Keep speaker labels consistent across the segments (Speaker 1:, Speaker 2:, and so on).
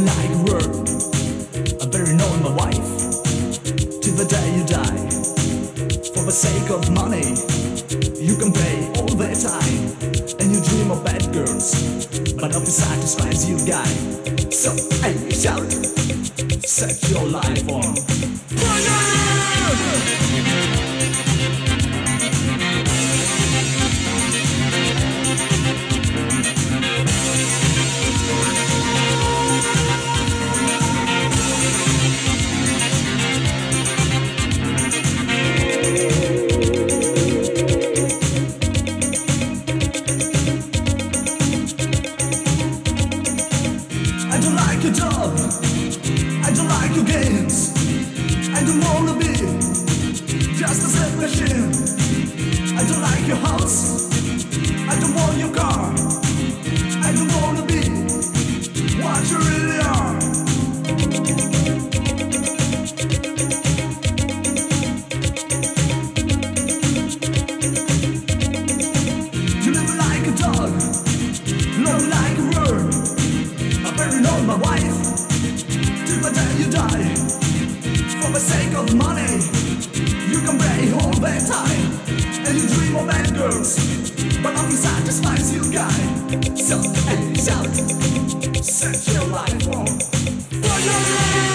Speaker 1: like bird. I bury knowing my wife till the day you die. For the sake of money, you can pay all the time, and you dream of bad girls, but nothing satisfies you, guy. So hey, shout, set your life on fire! I like your job. I don't like your games. I don't wanna be just a slot machine. I don't like your house. I don't want your car. I don't wanna be what you really are. You live like a dog, For the sake of money, you can pay all the time, and you dream of bad girls, but nothing satisfies you, guy. So hey, shout, set your life on fire.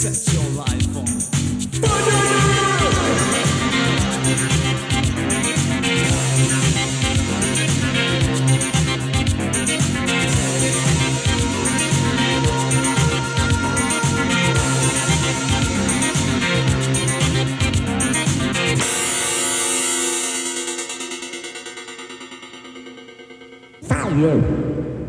Speaker 1: Set your life on
Speaker 2: fire!